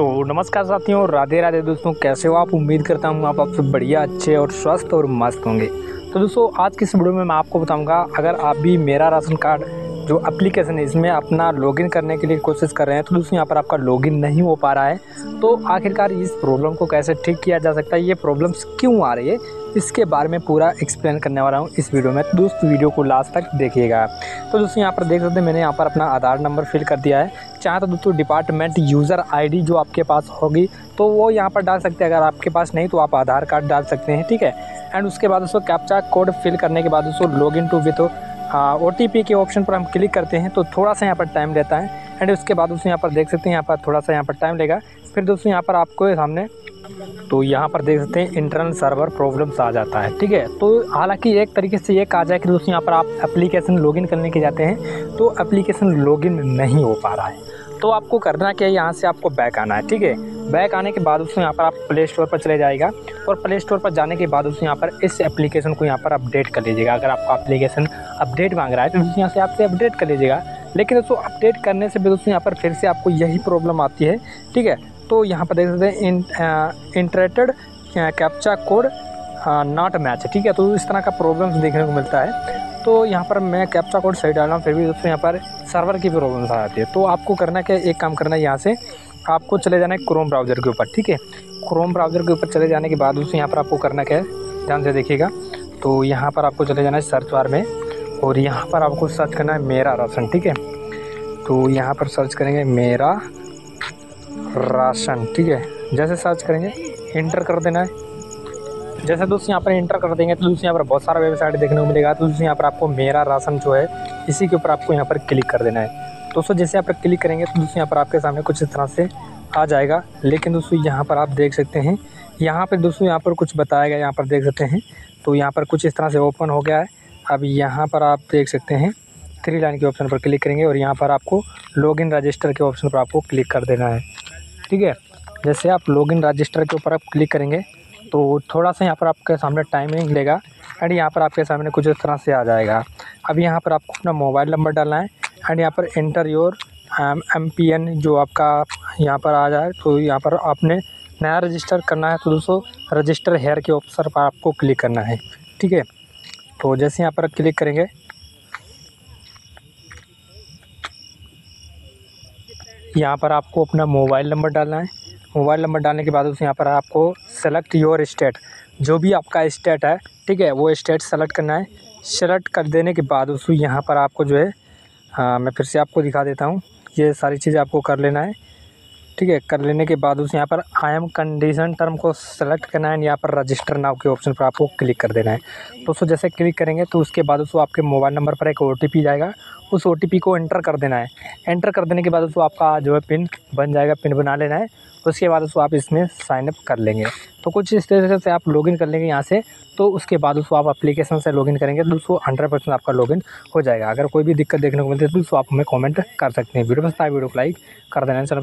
तो नमस्कार साथियों, राधे राधे दोस्तों, कैसे हो आप? उम्मीद करता हूँ आप आपसे बढ़िया, अच्छे और स्वस्थ और मस्त होंगे। तो दोस्तों, आज की इस वीडियो में मैं आपको बताऊँगा, अगर आप भी मेरा राशन कार्ड जो एप्लीकेशन है, इसमें अपना लॉगिन करने के लिए कोशिश कर रहे हैं तो दोस्तों यहाँ पर आपका लॉगिन नहीं हो पा रहा है। तो आखिरकार इस प्रॉब्लम को कैसे ठीक किया जा सकता है, ये प्रॉब्लम्स क्यों आ रही है, इसके बारे में पूरा एक्सप्लेन करने वाला हूँ इस वीडियो में। दोस्त वीडियो को लास्ट तक देखिएगा। तो दोस्तों यहाँ पर देख सकते हैं, मैंने यहाँ पर अपना आधार नंबर फिल कर दिया है। चाहे तो दोस्तों डिपार्टमेंट यूज़र आईडी जो आपके पास होगी तो वो यहाँ पर डाल सकते हैं। अगर आपके पास नहीं तो आप आधार कार्ड डाल सकते हैं, ठीक है? एंड उसके बाद उसको कैप्चा कोड फिल करने के बाद उसको log in to with O K option पर हम क्लिक करते हैं तो थोड़ा सा यहाँ पर टाइम लेता है एंड उसके बाद दोस्तों यहाँ पर देख सकते हैं, यहाँ पर थोड़ा सा यहाँ पर टाइम लेगा। फिर दोस्तों यहाँ पर आपको सामने तो यहाँ पर देख सकते हैं इंटरनल सर्वर प्रॉब्लम्स आ जाता है, ठीक है? तो हालाँकि एक तरीके से ये कहा जाए कि दोस्तों यहाँ पर आप एप्लीकेशन लॉगिन करने के जाते हैं तो एप्लीकेशन लॉगिन नहीं हो पा रहा है। तो आपको करना क्या है, यहाँ से आपको बैक आना है, ठीक है? बैक आने के बाद उसमें यहाँ पर आप प्ले स्टोर पर चले जाएगा और प्ले स्टोर पर जाने के बाद उसमें यहाँ पर इस एप्लीकेशन को यहाँ पर अपडेट कर लीजिएगा। अगर आपका एप्लीकेशन अपडेट मांग रहा है तो यहाँ से आपसे अपडेट कर लीजिएगा। लेकिन दोस्तों अपडेट करने से भी दोस्तों यहाँ पर फिर से आपको यही प्रॉब्लम आती है, ठीक है? तो यहाँ पर देख सकते हैं entered captcha code not match ठीक है? तो इस तरह का प्रॉब्लम्स देखने को मिलता है। तो यहाँ पर मैं कैप्चा कोड सही डाल रहा हूँ, फिर भी दोस्तों यहाँ पर सर्वर की प्रॉब्लम्स आ जाती है। तो आपको करना क्या एक काम करना है यहाँ से आपको चले जाना है क्रोम ब्राउज़र के ऊपर, ठीक है? क्रोम ब्राउज़र के ऊपर चले जाने के बाद दोस्तों यहाँ पर आपको करना क्या है? ध्यान से देखिएगा। तो यहाँ पर आपको चले जाना है सर्च बार में और यहाँ पर आपको सर्च करना है मेरा राशन, ठीक है? तो यहाँ पर सर्च करेंगे मेरा राशन, ठीक है? जैसे सर्च करेंगे इंटर कर देना है। जैसे दोस्तों यहाँ पर इंटर कर देंगे तो दोस्तों यहाँ पर बहुत सारा वेबसाइट देखने को मिलेगा। तो दोस्तों यहाँ पर आपको मेरा राशन जो है, इसी के ऊपर आपको यहाँ पर क्लिक कर देना है। दोस्तों जैसे पर क्लिक करेंगे तो दोस्तों यहाँ पर आपके सामने कुछ इस तरह से आ जाएगा लेकिन दोस्तों यहाँ पर आप देख सकते हैं यहाँ पर दोस्तों यहाँ पर कुछ बताया गया यहाँ पर देख सकते हैं तो यहाँ पर कुछ इस तरह से ओपन हो गया है अब यहाँ पर आप देख सकते हैं थ्री लाइन के ऑप्शन पर क्लिक करेंगे और यहाँ पर आपको लॉगिन रजिस्टर के ऑप्शन पर आपको क्लिक कर देना है ठीक है जैसे आप लॉगिन रजिस्टर के ऊपर आप क्लिक करेंगे तो थोड़ा सा यहाँ पर आपके सामने टाइमिंग लेगा एंड यहाँ पर आपके सामने कुछ इस तरह से आ जाएगा अब यहाँ पर आपको अपना मोबाइल नंबर डालना है एंड यहाँ पर enter your M P N जो आपका यहाँ पर आ जाए तो यहाँ पर आपने नया रजिस्टर करना है तो दोस्तों रजिस्टर हेयर के ऑप्शन पर आपको क्लिक करना है, ठीक है? तो जैसे यहाँ पर क्लिक करेंगे, यहाँ पर आपको अपना मोबाइल नंबर डालना है। मोबाइल नंबर डालने के बाद उस यहाँ पर आपको सेलेक्ट योर स्टेट जो भी आपका स्टेट है, ठीक है, वो स्टेट सेलेक्ट करना है। सेलेक्ट कर देने के बाद उसको यहाँ पर आपको जो है हाँ मैं फिर से आपको दिखा देता हूँ। ये सारी चीज़ें आपको कर लेना है। ठीक है, कर लेने के बाद उस यहाँ पर आई एम कंडीशन टर्म को सेलेक्ट करना है। यहाँ पर रजिस्टर नाव के ऑप्शन पर आपको क्लिक कर देना है। दोस्तों, जैसे क्लिक करेंगे तो उसके बाद उसको आपके मोबाइल नंबर पर एक ओटीपी जाएगा। उस ओटीपी को एंटर कर देना है। एंटर कर देने के बाद उसको आपका जो है पिन बन जाएगा पिन बना लेना है। उसके बाद उसको आप इसमें साइनअप कर लेंगे। तो कुछ इस तरीके से आप लॉगिन कर लेंगे यहाँ से तो उसके बाद उसको आप एप्लीकेशन से लॉगिन करेंगे तो उसको हंड्रेड परसेंट आपका लॉगिन हो जाएगा। अगर कोई भी दिक्कत देखने को मिलती है तो उसको आप हमें कमेंट कर सकते हैं। वीडियो पसंद आए, वीडियो को लाइक कर देना चलो